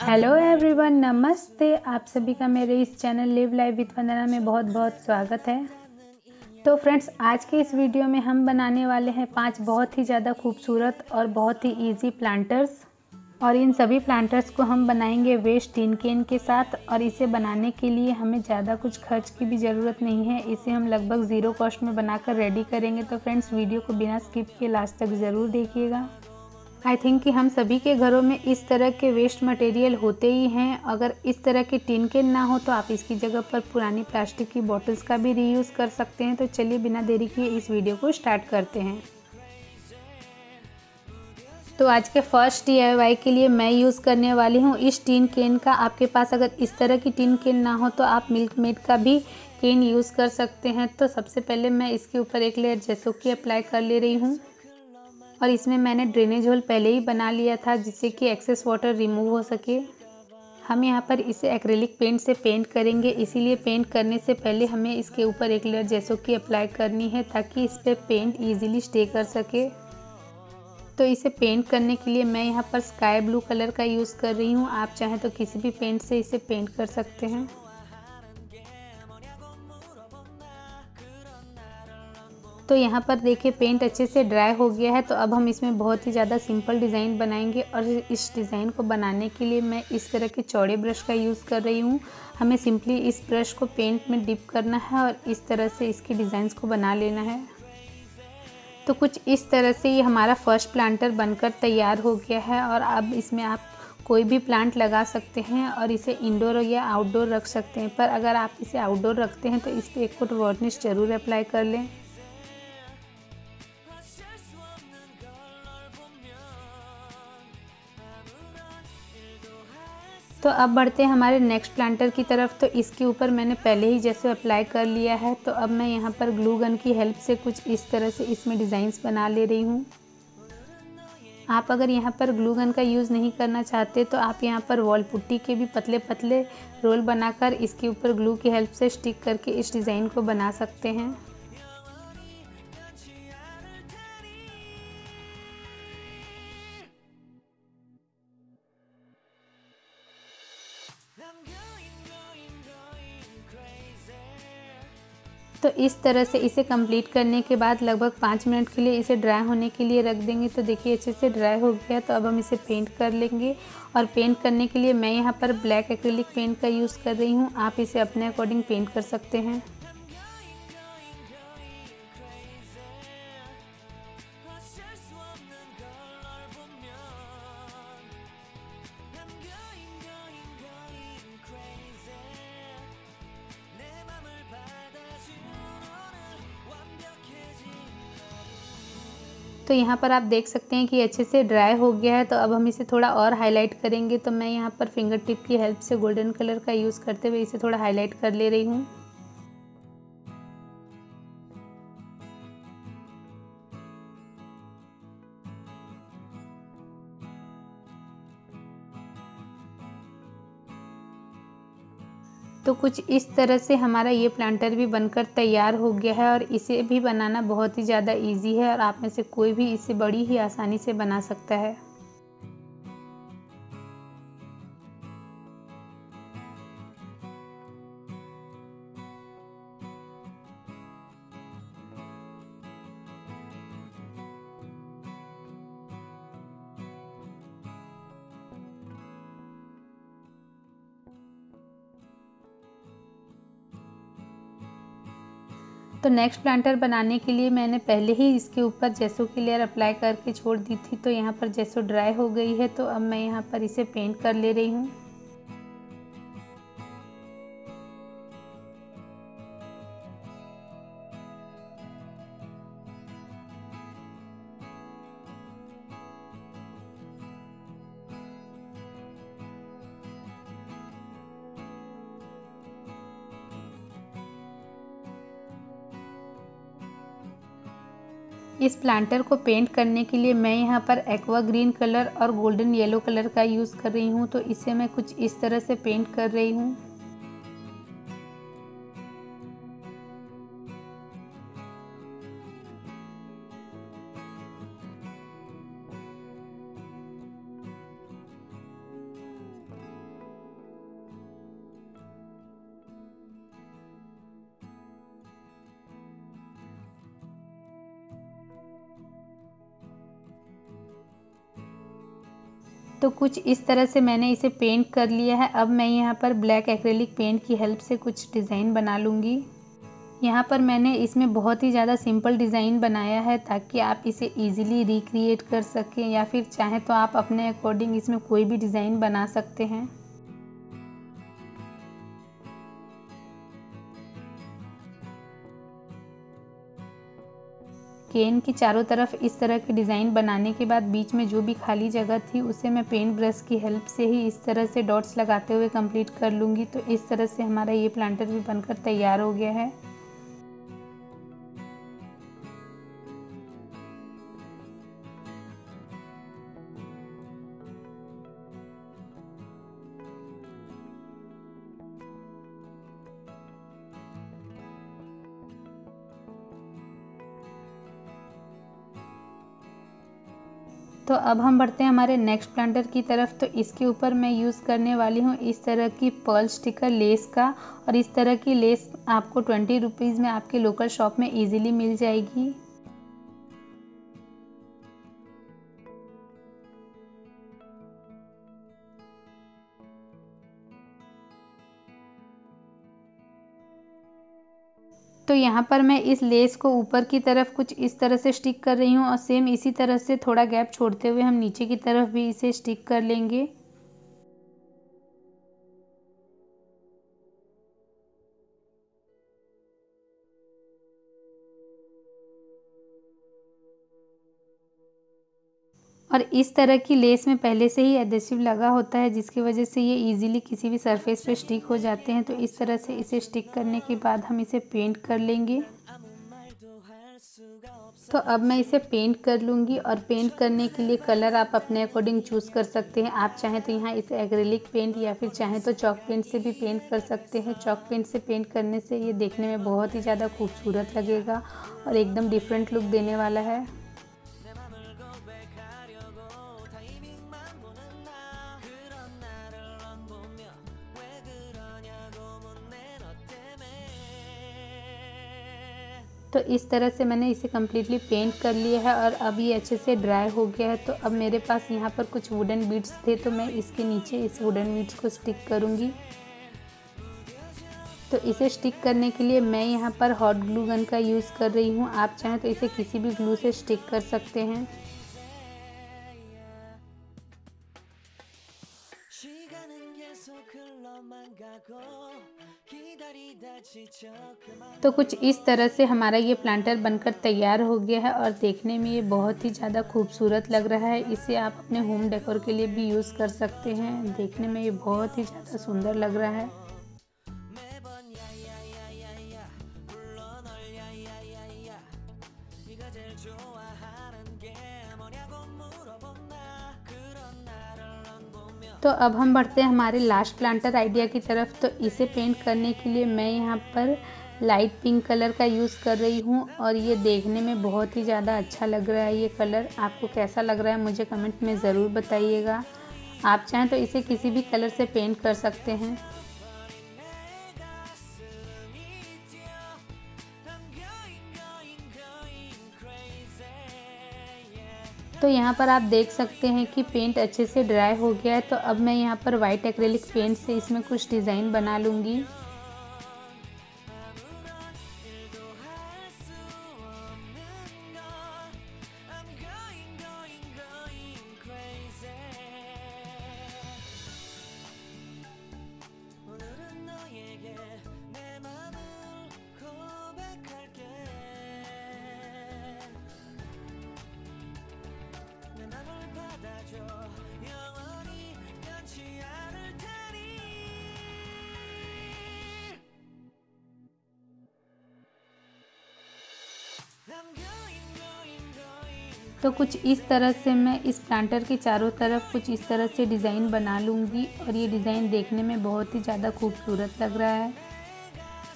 Hello everyone नमस्ते। आप सभी का मेरे इस channel live live with Vandana में बहुत बहुत स्वागत है। तो फ्रेंड्स आज के इस वीडियो में हम बनाने वाले हैं पाँच बहुत ही ज़्यादा खूबसूरत और बहुत ही इजी प्लांटर्स और इन सभी प्लांटर्स को हम बनाएँगे वेस्ट टीन केन के साथ और इसे बनाने के लिए हमें ज़्यादा कुछ खर्च की भी ज़रूरत नहीं है। इसे हम लगभग ज़ीरो कॉस्ट में बनाकर रेडी करेंगे। तो फ्रेंड्स वीडियो को बिना स्किप किए लास्ट तक ज़रूर देखिएगा। आई थिंक कि हम सभी के घरों में इस तरह के वेस्ट मटेरियल होते ही हैं। अगर इस तरह के टिन के ना हो तो आप इसकी जगह पर पुरानी प्लास्टिक की बॉटल्स का भी रीयूज़ कर सकते हैं। तो चलिए बिना देरी किए इस वीडियो को स्टार्ट करते हैं। तो आज के फ़र्स्ट डी के लिए मैं यूज़ करने वाली हूँ इस टीन केन का। आपके पास अगर इस तरह की टीन केन ना हो तो आप मिल्क मेड का भी केन यूज़ कर सकते हैं। तो सबसे पहले मैं इसके ऊपर एक लेयर जैसो की अप्लाई कर ले रही हूँ। और इसमें मैंने ड्रेनेज होल पहले ही बना लिया था, जिससे कि एक्सेस वाटर रिमूव हो सके। हम यहाँ पर इसे एक्रेलिक पेंट से पेंट करेंगे। इसीलिए पेंट करने से पहले हमें इसके ऊपर एक लेयर जैसो की अप्लाई करनी है, ताकि इस पर पे पेंट ईजिली स्टे कर सके। तो इसे पेंट करने के लिए मैं यहाँ पर स्काई ब्लू कलर का यूज़ कर रही हूँ। आप चाहें तो किसी भी पेंट से इसे पेंट कर सकते हैं। तो यहाँ पर देखिए पेंट अच्छे से ड्राई हो गया है। तो अब हम इसमें बहुत ही ज़्यादा सिंपल डिज़ाइन बनाएँगे और इस डिज़ाइन को बनाने के लिए मैं इस तरह के चौड़े ब्रश का यूज़ कर रही हूँ। हमें सिंपली इस ब्रश को पेंट में डिप करना है और इस तरह से इसके डिज़ाइंस को बना लेना है। तो कुछ इस तरह से ये हमारा फ़र्स्ट प्लांटर बनकर तैयार हो गया है और अब इसमें आप कोई भी प्लांट लगा सकते हैं और इसे इंडोर या आउटडोर रख सकते हैं। पर अगर आप इसे आउटडोर रखते हैं तो इस पर एक फुट वार्निश ज़रूर अप्लाई कर लें। तो अब बढ़ते हैं हमारे नेक्स्ट प्लांटर की तरफ़। तो इसके ऊपर मैंने पहले ही जैसे अप्लाई कर लिया है तो अब मैं यहाँ पर ग्लू गन की हेल्प से कुछ इस तरह से इसमें डिज़ाइंस बना ले रही हूँ। आप अगर यहाँ पर ग्लू गन का यूज़ नहीं करना चाहते तो आप यहाँ पर वॉल पुट्टी के भी पतले पतले रोल बनाकर इसके ऊपर ग्लू की हेल्प से स्टिक करके इस डिज़ाइन को बना सकते हैं। तो इस तरह से इसे कंप्लीट करने के बाद लगभग पाँच मिनट के लिए इसे ड्राई होने के लिए रख देंगे। तो देखिए, अच्छे से ड्राई हो गया। तो अब हम इसे पेंट कर लेंगे। और पेंट करने के लिए मैं यहाँ पर ब्लैक एक्रेलिक पेंट का यूज़ कर रही हूँ। आप इसे अपने अकॉर्डिंग पेंट कर सकते हैं। तो यहाँ पर आप देख सकते हैं कि अच्छे से ड्राई हो गया है। तो अब हम इसे थोड़ा और हाईलाइट करेंगे। तो मैं यहाँ पर फिंगर टिप की हेल्प से गोल्डन कलर का यूज़ करते हुए इसे थोड़ा हाईलाइट कर ले रही हूँ। तो कुछ इस तरह से हमारा ये प्लांटर भी बनकर तैयार हो गया है और इसे भी बनाना बहुत ही ज़्यादा इजी है और आप में से कोई भी इसे बड़ी ही आसानी से बना सकता है। तो नेक्स्ट प्लांटर बनाने के लिए मैंने पहले ही इसके ऊपर जैसो की लेयर अप्लाई करके छोड़ दी थी तो यहाँ पर जैसो ड्राई हो गई है तो अब मैं यहाँ पर इसे पेंट कर ले रही हूँ। इस प्लांटर को पेंट करने के लिए मैं यहाँ पर एक्वा ग्रीन कलर और गोल्डन येलो कलर का यूज़ कर रही हूँ तो इसे मैं कुछ इस तरह से पेंट कर रही हूँ। तो कुछ इस तरह से मैंने इसे पेंट कर लिया है। अब मैं यहाँ पर ब्लैक एक्रेलिक पेंट की हेल्प से कुछ डिज़ाइन बना लूँगी। यहाँ पर मैंने इसमें बहुत ही ज़्यादा सिंपल डिज़ाइन बनाया है ताकि आप इसे इजीली रिक्रिएट कर सकें या फिर चाहें तो आप अपने अकॉर्डिंग इसमें कोई भी डिज़ाइन बना सकते हैं। केन की चारों तरफ़ इस तरह के डिज़ाइन बनाने के बाद बीच में जो भी खाली जगह थी, उसे मैं पेंट ब्रश की हेल्प से ही इस तरह से डॉट्स लगाते हुए कंप्लीट कर लूँगी। तो इस तरह से हमारा ये प्लांटर भी बनकर तैयार हो गया है। तो अब हम बढ़ते हैं हमारे नेक्स्ट प्लांटर की तरफ़। तो इसके ऊपर मैं यूज़ करने वाली हूँ इस तरह की पर्ल स्टिकर लेस का। और इस तरह की लेस आपको ट्वेंटी रुपीज़ में आपके लोकल शॉप में इजीली मिल जाएगी। तो यहाँ पर मैं इस लेस को ऊपर की तरफ़ कुछ इस तरह से स्टिक कर रही हूँ और सेम इसी तरह से थोड़ा गैप छोड़ते हुए हम नीचे की तरफ़ भी इसे स्टिक कर लेंगे। और इस तरह की लेस में पहले से ही एडेसिव लगा होता है, जिसकी वजह से ये इजीली किसी भी सरफेस पे स्टिक हो जाते हैं। तो इस तरह से इसे स्टिक करने के बाद हम इसे पेंट कर लेंगे। तो अब मैं इसे पेंट कर लूँगी और पेंट करने के लिए कलर आप अपने अकॉर्डिंग चूज़ कर सकते हैं। आप चाहें तो यहाँ इसे एग्रेलिक पेंट या फिर चाहें तो चॉक पेंट से भी पेंट कर सकते हैं। चॉक पेंट से पेंट करने से ये देखने में बहुत ही ज़्यादा खूबसूरत लगेगा और एकदम डिफरेंट लुक देने वाला है। तो इस तरह से मैंने इसे कम्प्लीटली पेंट कर लिया है और अब ये अच्छे से ड्राई हो गया है। तो अब मेरे पास यहाँ पर कुछ वुडन बीट्स थे तो मैं इसके नीचे इस वुडन बीट्स को स्टिक करूँगी। तो इसे स्टिक करने के लिए मैं यहाँ पर हॉट ग्लू गन का यूज़ कर रही हूँ। आप चाहें तो इसे किसी भी ग्लू से स्टिक कर सकते हैं। तो कुछ इस तरह से हमारा ये प्लांटर बनकर तैयार हो गया है और देखने में ये बहुत ही ज़्यादा खूबसूरत लग रहा है। इसे आप अपने होम डेकोर के लिए भी यूज़ कर सकते हैं। देखने में ये बहुत ही ज़्यादा सुंदर लग रहा है। तो अब हम बढ़ते हैं हमारे लास्ट प्लांटर आइडिया की तरफ़। तो इसे पेंट करने के लिए मैं यहाँ पर लाइट पिंक कलर का यूज़ कर रही हूँ और ये देखने में बहुत ही ज़्यादा अच्छा लग रहा है ये कलर आपको कैसा लग रहा है मुझे कमेंट में ज़रूर बताइएगा। आप चाहें तो इसे किसी भी कलर से पेंट कर सकते हैं। तो यहाँ पर आप देख सकते हैं कि पेंट अच्छे से ड्राई हो गया है तो अब मैं यहाँ पर वाइट एक्रेलिक पेंट से इसमें कुछ डिज़ाइन बना लूँगी। तो कुछ इस तरह से मैं इस प्लांटर के चारों तरफ़ कुछ इस तरह से डिज़ाइन बना लूँगी और ये डिज़ाइन देखने में बहुत ही ज़्यादा खूबसूरत लग रहा है।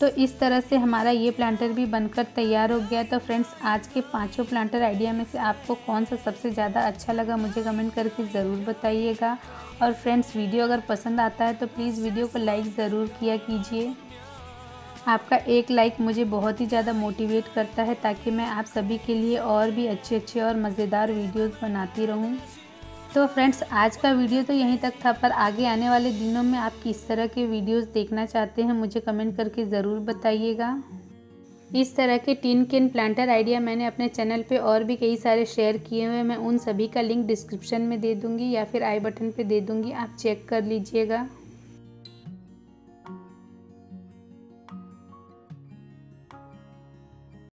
तो इस तरह से हमारा ये प्लांटर भी बनकर तैयार हो गया। तो फ्रेंड्स आज के पाँचों प्लांटर आइडिया में से आपको कौन सा सबसे ज़्यादा अच्छा लगा मुझे कमेंट करके ज़रूर बताइएगा। और फ्रेंड्स वीडियो अगर पसंद आता है तो प्लीज़ वीडियो को लाइक ज़रूर किया कीजिए। आपका एक लाइक मुझे बहुत ही ज़्यादा मोटिवेट करता है ताकि मैं आप सभी के लिए और भी अच्छे अच्छे और मज़ेदार वीडियोस बनाती रहूँ। तो फ्रेंड्स आज का वीडियो तो यहीं तक था, पर आगे आने वाले दिनों में आप किस तरह के वीडियोस देखना चाहते हैं, मुझे कमेंट करके ज़रूर बताइएगा। इस तरह के टीन केन प्लांटर आइडिया मैंने अपने चैनल पे और भी कई सारे शेयर किए हुए मैं उन सभी का लिंक डिस्क्रिप्शन में दे दूँगी या फिर आई बटन पे दे दूँगी, आप चेक कर लीजिएगा।